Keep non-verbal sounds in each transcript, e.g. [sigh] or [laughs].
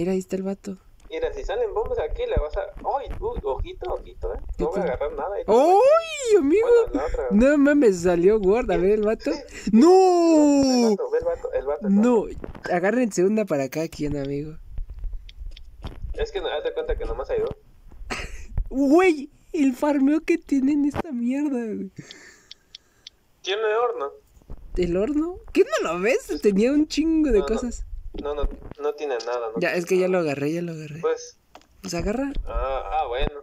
Mira, ahí está el vato. Mira, si salen bombas aquí, le vas a. ¡Ay! tú, ojito, ojito, eh. No voy a agarrar nada. ahí. ¡Ay, amigo! Bueno, otra. No mames, salió gorda. A ver el vato. El ¡No! vato, el vato, el vato. el No, agárrense una para acá, ¿quién, amigo? vato. Es que no, hazte cuenta que nomás ayudó. Güey, el farmeo que tienen esta mierda, güey. Tiene horno. ¿El horno? ¿Qué no lo ves? Tenía un chingo de no. cosas. No, no, no tiene nada. No Ya, es que ya lo agarré, ya lo agarré. Pues. Pues agarra. Ah, ah bueno.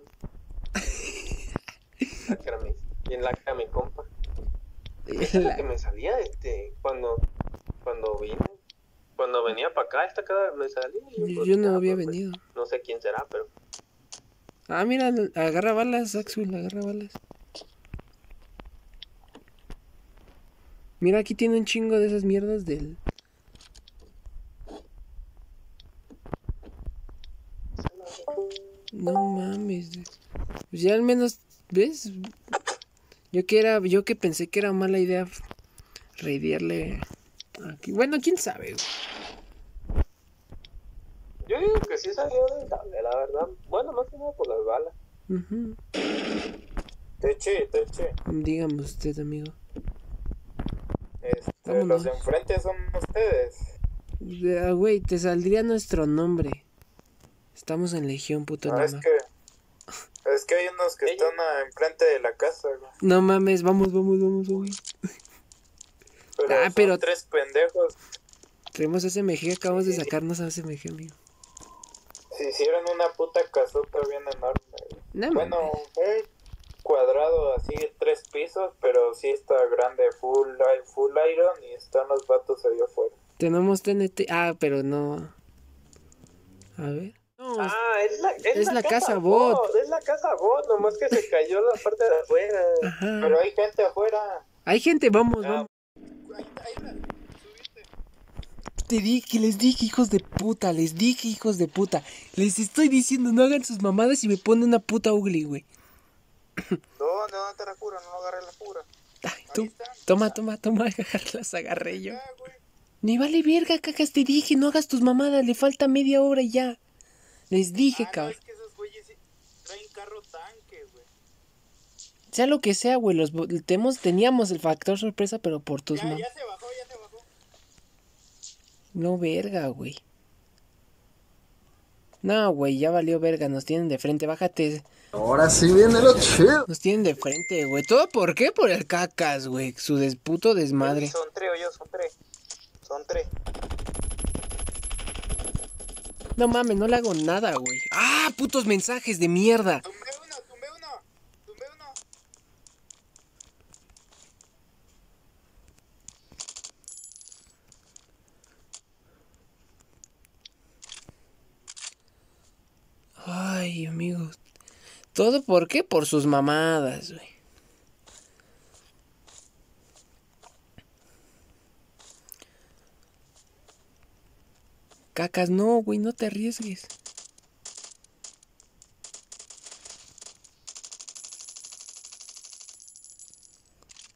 [laughs] La. Y la que era mi compa. Es la que me salía este. Cuando. Cuando vine. Cuando venía para acá, esta cara me salía. y Yo pues, no ya, había pues, venido. No sé quién será, pero. Ah, mira, agarra balas, Axel, agarra balas. Mira, aquí tiene un chingo de esas mierdas del... Pues ya al menos, ¿ves? Yo que era, yo que pensé que era mala idea raidearle aquí. Bueno, quién sabe. güey. Yo digo que sí salió rentable, la verdad. Bueno, más que nada por las balas. Ujú. Teche, Teche. Dígame usted, amigo. Este, los de enfrente son ustedes. Ah, Güey, te saldría nuestro nombre. Estamos en Legión, puto No, es que. Es que hay unos que Ella- están enfrente de la casa, güey. No mames, vamos, vamos, vamos, vamos. Pero Ah, son pero- tres pendejos. Tenemos a SMG, acabamos de sacarnos a SMG, amigo. Se hicieron una puta casota bien enorme. güey. No Bueno, mames. un cuadrado así, tres pisos, pero sí está grande, full, full iron y están los vatos ahí afuera. Tenemos TNT. Ah, pero no. A ver. No, Ah, es la, es Es la casa bot. Es la casa bot, nomás que se cayó la parte de afuera. ajá. Pero hay gente afuera. Hay gente, vamos, Ah. vamos. Te dije, les dije, hijos de puta, les dije, hijos de puta. Les estoy diciendo, no hagan sus mamadas y me ponen una puta ugly, güey. ¿Dónde? ¿Dónde está la cura? No agarré la cura. Ay, tú, toma, toma, [laughs] toma, las agarré yo. Ni vale verga, cacas, te dije, no hagas tus mamadas, le falta media hora y ya. Les dije, Ah, no, cabrón. es que esos güeyes traen carro tanque, güey. Sea lo que sea, güey, los temos- teníamos el factor sorpresa, pero por tus mamas. ya se bajó, ya se bajó. No, verga, güey. No, güey, ya valió verga, nos tienen de frente, bájate. Ahora sí viene lo chido. Nos tienen de frente, güey. ¿Todo por qué? Por el cacas, güey. Su desputo desmadre. Son tres, yo, son tres. Son tres. No mames, no le hago nada, güey. ¡Ah, putos mensajes de mierda! Tumbé uno, tumbé uno. Tumbé uno. Ay, amigos. ¿Todo por qué? Por sus mamadas, güey. Cacas, no, güey, no te arriesgues.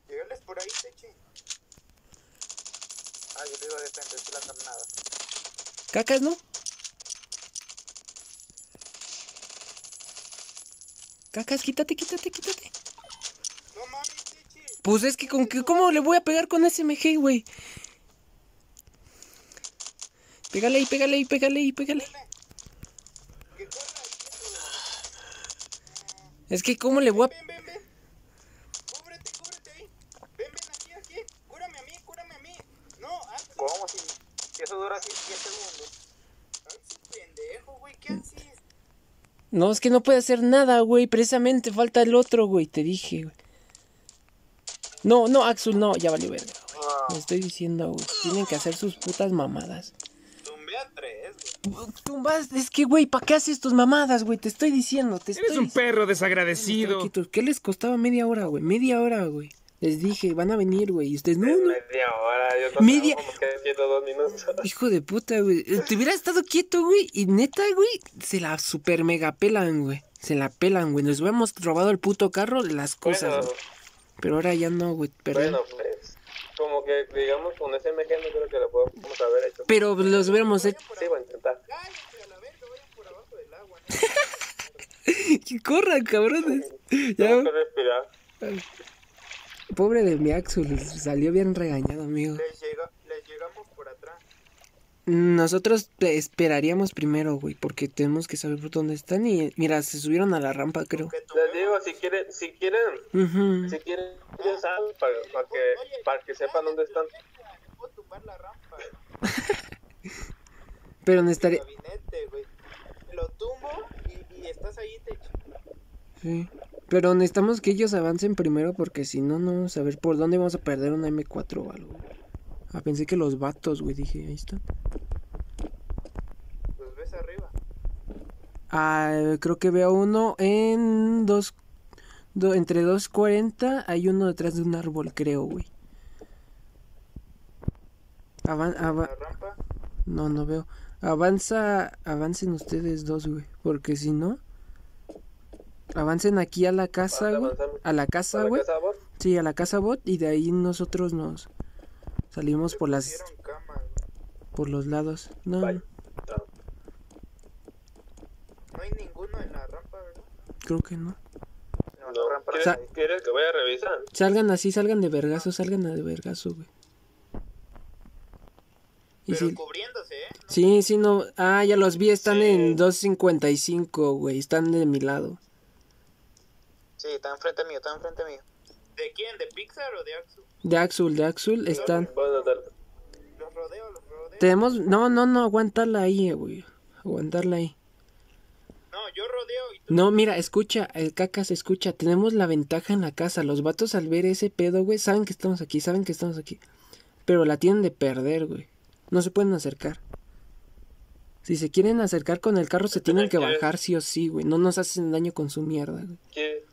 Llegales por ahí, Techi. Ah, yo le iba a defender la carnada. Cacas, ¿no? Cacas, quítate, quítate, quítate. No mames, Techi. Pues es que con que, ¿cómo le voy a pegar con SMG, güey? Pégale ahí, pégale ahí, pégale ahí, pégale. Es que, ¿cómo le voy a...? Ven, ven, ven. Cúbrete, cúbrete ahí. Ven, ven aquí, aquí. Cúrame a mí, cúrame a mí. No, antes. ¿Cómo si eso dura así 10 segundos? Ay, pendejo, güey, ¿qué haces? No, es que no puede hacer nada, güey. Precisamente falta el otro, güey. Te dije, güey. No, no, Axel, no. Ya valió verga, güey. Me estoy diciendo, güey. Tienen que hacer sus putas mamadas. Vas... Es que, güey, ¿para qué haces tus mamadas, güey? Te estoy diciendo, te estoy Eres un perro desagradecido. ¿Qué les costaba media hora, güey? Media hora, güey. Les dije, van a venir, güey. Y ustedes, no, no. Media hora, yo Media- Como que quieto dos minutos. [laughs] Hijo de puta, güey. Eh, Te hubiera estado quieto, güey. Y neta, güey, se la super mega pelan, güey. Se la pelan, güey. Nos hubiéramos robado el puto carro, las cosas, Bueno. Pero ahora ya no, güey. Perdón. bueno, pues. Como que, digamos, con ese MG no creo que lo podamos haber hecho. Pero los hubiéramos hecho. Sí, voy a intentar. [laughs] Cállense a la verga, vayan por abajo del agua, ¿no? Corran, cabrones. Ya, Tengo que respirar. pobre de mi Axel, salió bien regañado, amigo. Les, llega, les llegamos por atrás. Nosotros esperaríamos primero, güey, porque tenemos que saber por dónde están y mira, se subieron a la rampa, creo. Les digo, si quieren, si quieren, si quieren, ya saben, para, para que, para que sepan dónde están. [laughs] Pero necesitaría... Lo tumbo y, y estás ahí te Sí. Pero necesitamos que ellos avancen primero porque si no, no vamos a ver por dónde vamos a perder una M4 o algo. Ah, pensé que los vatos, güey, dije, ahí están. los ves arriba. Ah, creo que veo uno en dos... do- entre 2.40 hay uno detrás de un árbol, creo, güey. Avan- ava- La rampa. No, no veo. Avanza, avancen ustedes dos, güey. Porque si no... Avancen aquí a la casa, güey. A la casa, ¿Para güey. Sí, a la casa bot y de ahí nosotros nos salimos por las cama, por los lados. No, Vaya. No hay ninguno en la rampa, ¿verdad? creo que no. No, No. la rampa. ¿Quieres, ¿Quieres que vaya a revisar? Salgan así, salgan de vergazo, salgan de vergazo, güey. Y Pero sí, cubriéndose, ¿eh? No, sí, sí, no. Ah, ya los vi, están Sí. en 2.55, güey. Están de mi lado. Sí, está enfrente mío, está enfrente mío. ¿De quién? ¿De Pixar o de Axu? De Axul, de Axul, están. Bueno, tal. Los rodeo, los rodeo. Tenemos. No, no, no, aguantarla ahí, eh, güey. Aguantarla ahí. No, yo rodeo y tú. No, mira, escucha, el caca se escucha. Tenemos la ventaja en la casa. Los vatos al ver ese pedo, güey, saben que estamos aquí, saben que estamos aquí. Pero la tienen de perder, güey. No se pueden acercar. Si se quieren acercar con el carro, se tienen que bajar sí o sí, güey. No nos hacen daño con su mierda, güey. ¿Quieres,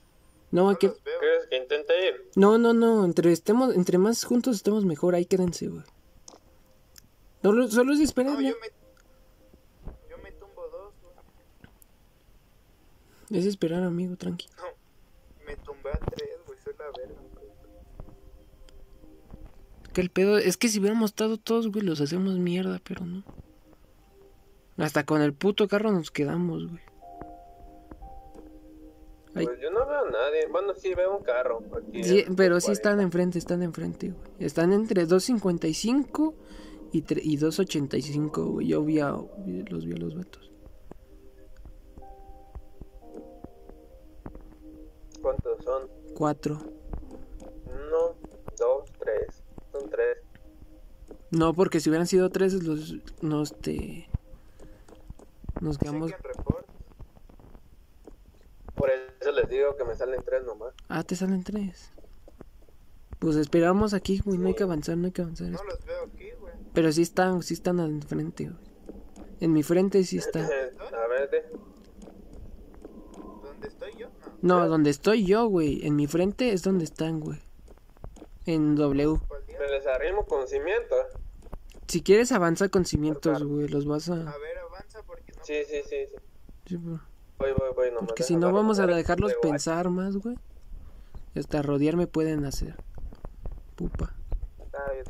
No, hay No que... los veo. ¿Quieres que intente ir? No, no, no. Entre, estemos, entre más juntos estemos mejor. Ahí quédense, güey. No, lo- solo es esperar, No, yo me. Yo me tumbo dos, güey. Es esperar, amigo, tranqui. No, me tumbé a tres, güey. Soy la verga. güey. Que el pedo es que si hubiéramos estado todos, güey, los hacemos mierda, pero no. Hasta con el puto carro nos quedamos, güey. Ay. Pues yo no veo a nadie. Bueno, sí veo un carro. Aquí Sí, pero sí 40. están enfrente, están enfrente, güey. Están entre 2.55 y, y 2.85, güey. Yo vi a, los vi a los vatos. ¿Cuántos son? Cuatro. Uno, dos, tres. Son tres. No, porque si hubieran sido tres, los, nos, te... Nos quedamos report. Por digo que me salen tres nomás. Ah, te salen tres. Pues esperamos aquí, güey. No hay que avanzar, no hay que avanzar. No los veo aquí, güey. Pero sí están, sí están al frente, güey. En mi frente sí está. [laughs] a ver, de. ¿Dónde estoy yo? No. No, donde estoy yo, güey. En mi frente es donde están, güey. En W. Me les arrimo con cimiento. Si quieres avanza con cimientos, güey. Los vas a... A ver, avanza porque no. Sí, sí, sí. sí. Sí, bro. Voy, voy, voy nomás. Porque si no vamos a dejarlos guay. pensar más, güey. Hasta rodear me pueden hacer. Pupa. Ah, yo.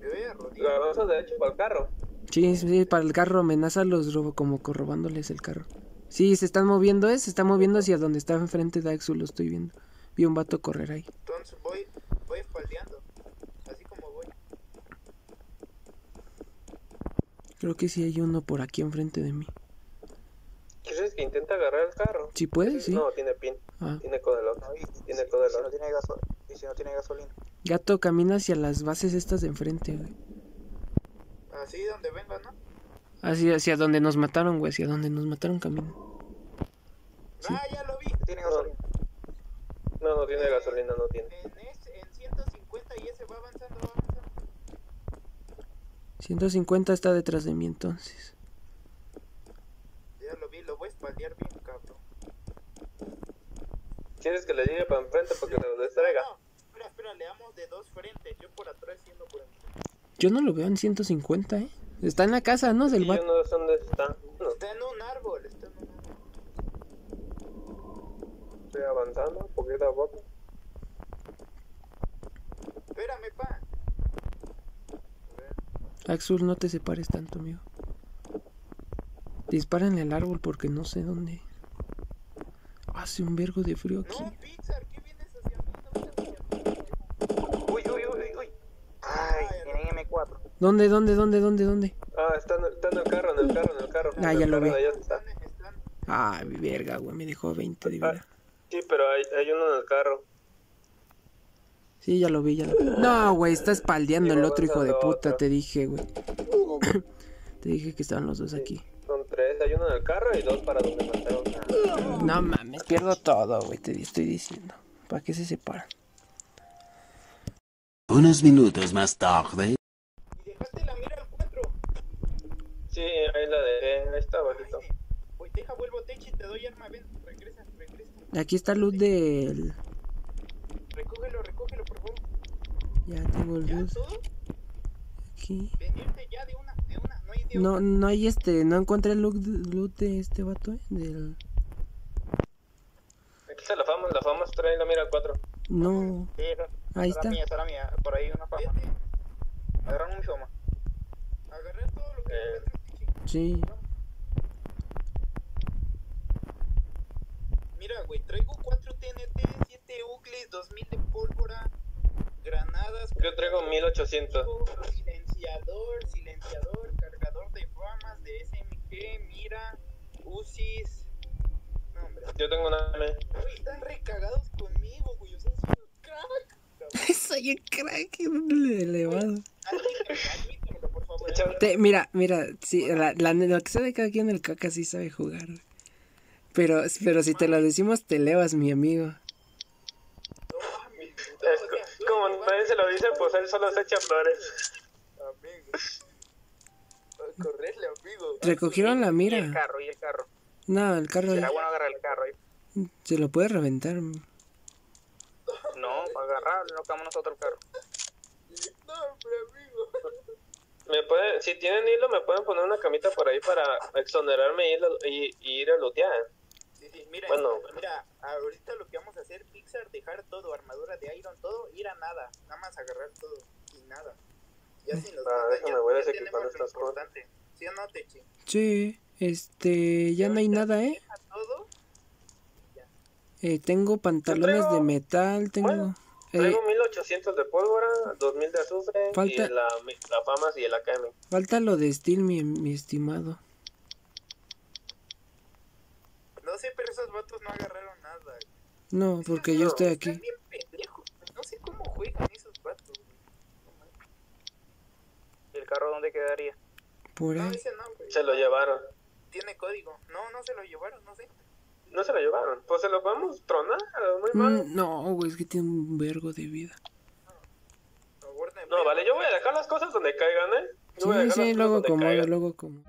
Yo voy a Lo rodear. avanzo de hecho para el carro. Sí, sí, para el carro amenaza a los robo como co- robándoles el carro. Sí, se están moviendo, ¿eh? Se está moviendo hacia donde está enfrente de Axel, lo estoy viendo. Vi un vato correr ahí. Entonces voy, voy espaldeando. Así como voy. Creo que sí hay uno por aquí enfrente de mí. ¿Quieres que intente agarrar el carro? Si puedes, sí. No, tiene pin. Ah. Tiene codelón. Tiene codelón. tiene gasolina. Y si no tiene gasolina. Gato, camina hacia las bases estas de enfrente, güey. Así donde venga, ¿no? Hacia, hacia donde nos mataron, güey. Hacia donde nos mataron camina. Ah, ya lo vi. Tiene gasolina. No, no tiene gasolina, no tiene. En, ese, en 150 y ese va avanzando, va avanzando. 150 está detrás de mí entonces. Ya lo vi, lo voy a espaldear bien, cabrón. ¿Quieres que le llegue para enfrente porque se lo distraiga? No, espera, espera, le damos de dos frentes. Yo por atrás siendo por enfrente. Yo no lo veo en 150, ¿eh? Está en la casa, ¿no? Del Sí, yo no sé dónde está. No, Está en un árbol, está en un árbol. estoy avanzando poquito a poco. Espérame, pa. Axel, no te separes tanto, amigo. Dispárenle al árbol porque no sé dónde. Hace un vergo de frío aquí. No, Pixar, ¿qué vienes hacia mí? Uy, uy, uy, uy. Ay, tienen M4. ¿Dónde, dónde, dónde, dónde, dónde? Ah, está en, está en el carro, en el carro, en el carro. Ah, En ya lo vi. Ah, mi verga, güey, me dejó 20 de vida. Sí, pero hay, hay uno en el carro. Sí, ya lo vi, ya lo vi. No, güey, está espaldeando el otro hijo de puta, otro. te dije, güey. [coughs] te dije que estaban los dos aquí. Tres, hay uno en el carro y dos para donde mataron a... No mames, pierdo todo, güey, te estoy diciendo. ¿Para qué se separan? Unos minutos más tarde. Y dejaste la mira al 4. Sí, ahí la de... Ahí está, bajito. Voy, deja, vuelvo techo y te doy arma. Ven, regresa, regresa. Aquí está luz del... Recógelo, recógelo, por favor. Ya tengo ¿Ya? luz ¿Todo? aquí. Venirte ya de una, de una. No No, hay este, no encontré el loot, loot de este vato, eh, del... Aquí está la fama, la fama trae la mira al cuatro. No, Sí, esa, ahí esa está. mía, esa mía. Por ahí una fama. Agarran un fama. agarrar todo lo que Eh. Sí. Mira, güey, traigo 4 TNT, 7 Uclis, 2000 de pólvora, granadas. Yo traigo 1800. Silenciador, silenciador, cargador de famas, de Mira, UCIs. No, hombre. Yo tengo una M. Güey, están recagados conmigo, güey. O sea, [laughs] soy un crack. Soy un crack elevado. Admítemelo, admítemelo, por favor. Te- mira, mira, sí, la, la, lo que sabe cada quien el caca sí sabe jugar. Pero, pero si te lo decimos, te elevas, mi amigo. Es co- como nadie se lo dice, pues él solo se echa flores. Correrle, amigo. Recogieron la Y el mira. carro, y el carro. No, el carro Será bueno agarrar el carro ahí. se lo puede reventar. No, para agarrarlo, no quedamos nosotros el carro. No, hombre, amigo. Me pueden, si tienen hilo, me pueden poner una camita por ahí para exonerarme y, ir- y, y ir a lootear. Sí, sí, mira, Bueno. mira, ahorita lo que vamos a hacer, Pixar, dejar todo, armadura de Iron, todo, ir a nada, nada más agarrar todo y nada. Ya si nos Ah, déjame, voy a tenemos lo estas cosas. importante. ¿Sí o no, Techi? Sí, este, ya no hay nada, ¿eh? Todo, Eh, tengo pantalones traigo- de metal, tengo... Bueno, eh, Traigo 1800 de pólvora, 2000 de azufre Falta- y la, la famas y el AKM. falta lo de steel, mi, mi estimado. no sé, pero esos vatos no agarraron nada. No, porque yo estoy aquí. Están bien pendejos, no sé cómo juegan esos vatos. güey. No manches. ¿Y el carro dónde quedaría? Por No, no. Se lo llevaron. Tiene código. No, no se lo llevaron, no sé. No se lo llevaron. Pues se lo podemos tronar, muy mal. Mm, no, güey, es que tiene un vergo de vida. No, vale, yo voy a dejar las cosas donde caigan, ¿eh? Yo voy a Sí, las sí, cosas luego donde caigan. luego como.